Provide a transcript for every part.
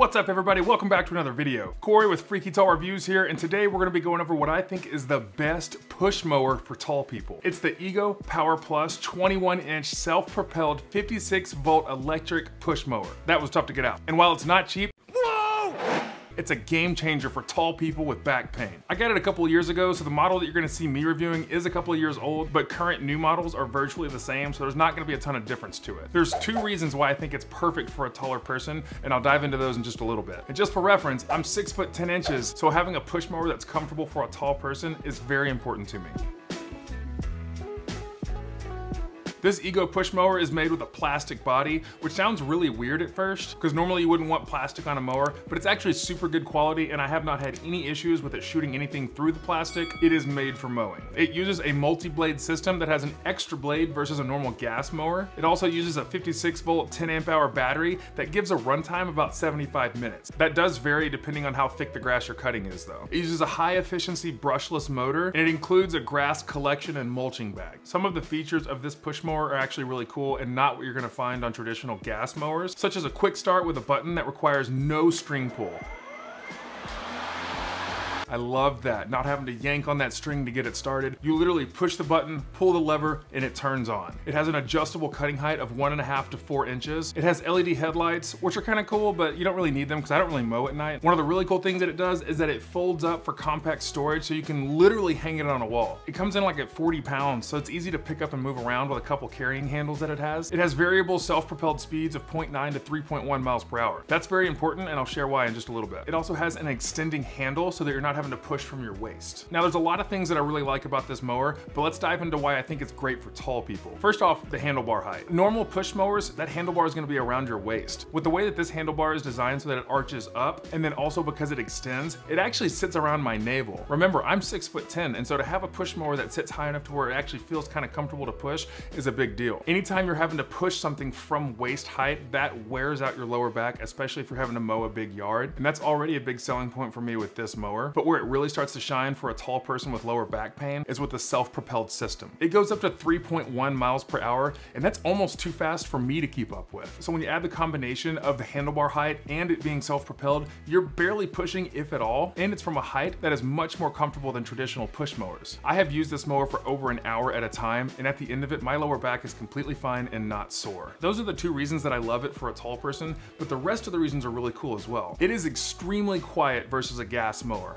What's up everybody? Welcome back to another video. Corey with Freaky Tall Reviews here, and today we're gonna be going over what I think is the best push mower for tall people. It's the Ego Power Plus 21 inch self-propelled 56 volt electric push mower. That was tough to get out. And while it's not cheap, it's a game changer for tall people with back pain. I got it a couple years ago, so the model that you're gonna see me reviewing is a couple of years old, but current new models are virtually the same, so there's not gonna be a ton of difference to it. There's two reasons why I think it's perfect for a taller person, and I'll dive into those in just a little bit. And just for reference, I'm six foot 10 inches, so having a push mower that's comfortable for a tall person is very important to me. This Ego push mower is made with a plastic body, which sounds really weird at first, because normally you wouldn't want plastic on a mower, but it's actually super good quality and I have not had any issues with it shooting anything through the plastic. It is made for mowing. It uses a multi-blade system that has an extra blade versus a normal gas mower. It also uses a 56 volt 10 amp hour battery that gives a runtime about 75 minutes. That does vary depending on how thick the grass you're cutting is though. It uses a high efficiency brushless motor and it includes a grass collection and mulching bag. Some of the features of this push mower mower are actually really cool and not what you're gonna find on traditional gas mowers, such as a quick start with a button that requires no string pull. I love that, not having to yank on that string to get it started. You literally push the button, pull the lever, and it turns on. It has an adjustable cutting height of one and a half to four inches. It has LED headlights, which are kind of cool, but you don't really need them because I don't really mow at night. One of the really cool things that it does is that it folds up for compact storage so you can literally hang it on a wall. It comes in like at 40 pounds, so it's easy to pick up and move around with a couple carrying handles that it has. It has variable self-propelled speeds of 0.9 to 3.1 miles per hour. That's very important, and I'll share why in just a little bit. It also has an extending handle so that you're not having to push from your waist. Now there's a lot of things that I really like about this mower, but let's dive into why I think it's great for tall people. First off, the handlebar height. Normal push mowers, that handlebar is gonna be around your waist. With the way that this handlebar is designed so that it arches up, and then also because it extends, it actually sits around my navel. Remember, I'm six foot 10, and so to have a push mower that sits high enough to where it actually feels kind of comfortable to push is a big deal. Anytime you're having to push something from waist height, that wears out your lower back, especially if you're having to mow a big yard. And that's already a big selling point for me with this mower. But where it really starts to shine for a tall person with lower back pain is with the self-propelled system. It goes up to 3.1 miles per hour, and that's almost too fast for me to keep up with. So when you add the combination of the handlebar height and it being self-propelled, you're barely pushing if at all, and it's from a height that is much more comfortable than traditional push mowers. I have used this mower for over an hour at a time, and at the end of it, my lower back is completely fine and not sore. Those are the two reasons that I love it for a tall person, but the rest of the reasons are really cool as well. It is extremely quiet versus a gas mower.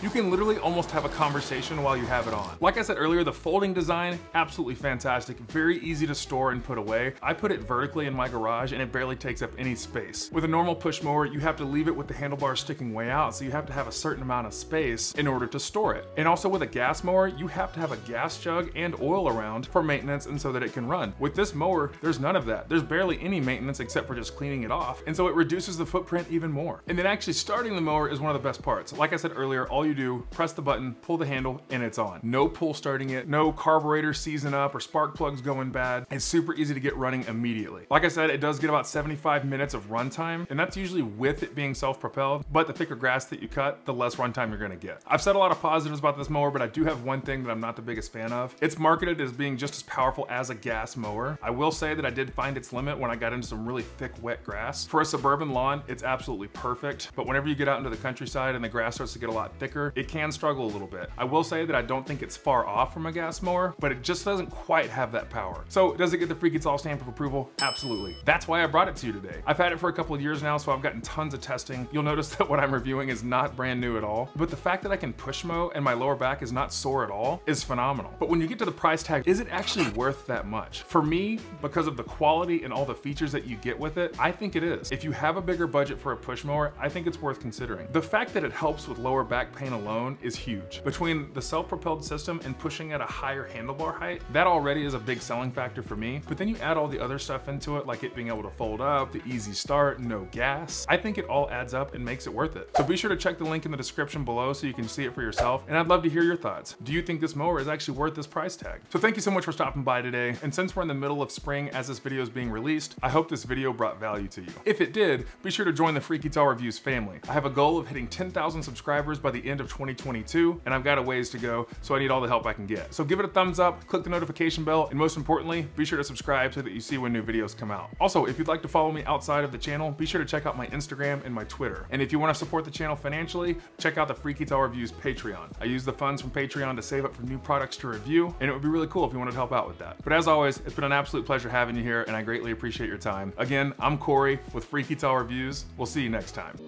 You can literally almost have a conversation while you have it on. Like I said earlier, the folding design, absolutely fantastic. Very easy to store and put away. I put it vertically in my garage and it barely takes up any space. With a normal push mower, you have to leave it with the handlebar sticking way out, so you have to have a certain amount of space in order to store it. And also with a gas mower, you have to have a gas jug and oil around for maintenance and so that it can run. With this mower, there's none of that. There's barely any maintenance except for just cleaning it off. And so it reduces the footprint even more. And then actually starting the mower is one of the best parts. Like I said earlier, all you do, press the button, pull the handle, and it's on. No pull starting it, no carburetor seizing up or spark plugs going bad. It's super easy to get running immediately. Like I said, it does get about 75 minutes of runtime, and that's usually with it being self-propelled, but the thicker grass that you cut, the less runtime you're gonna get. I've said a lot of positives about this mower, but I do have one thing that I'm not the biggest fan of. It's marketed as being just as powerful as a gas mower. I will say that I did find its limit when I got into some really thick, wet grass. For a suburban lawn, it's absolutely perfect, but whenever you get out into the countryside and the grass starts to get a lot thicker, it can struggle a little bit. I will say that I don't think it's far off from a gas mower, but it just doesn't quite have that power. So does it get the Freaky Tall stamp of approval? Absolutely. That's why I brought it to you today. I've had it for a couple of years now, so I've gotten tons of testing. You'll notice that what I'm reviewing is not brand new at all, but the fact that I can push mow and my lower back is not sore at all is phenomenal. But when you get to the price tag, is it actually worth that much? For me, because of the quality and all the features that you get with it, I think it is. If you have a bigger budget for a push mower, I think it's worth considering. The fact that it helps with lower back pain alone is huge. Between the self-propelled system and pushing at a higher handlebar height, that already is a big selling factor for me. But then you add all the other stuff into it, like it being able to fold up, the easy start, no gas. I think it all adds up and makes it worth it. So be sure to check the link in the description below so you can see it for yourself. And I'd love to hear your thoughts. Do you think this mower is actually worth this price tag? So thank you so much for stopping by today. And since we're in the middle of spring as this video is being released, I hope this video brought value to you. If it did, be sure to join the Freaky Tall Reviews family. I have a goal of hitting 10,000 subscribers by the end end of 2022, and I've got a ways to go, so I need all the help I can get. So give it a thumbs up, click the notification bell, and most importantly, be sure to subscribe so that you see when new videos come out. Also, if you'd like to follow me outside of the channel, be sure to check out my Instagram and my Twitter. And if you want to support the channel financially, check out the Freaky Tall Reviews Patreon. I use the funds from Patreon to save up for new products to review, and it would be really cool if you wanted to help out with that. But as always, it's been an absolute pleasure having you here, and I greatly appreciate your time. Again, I'm Corey with Freaky Tall Reviews. We'll see you next time.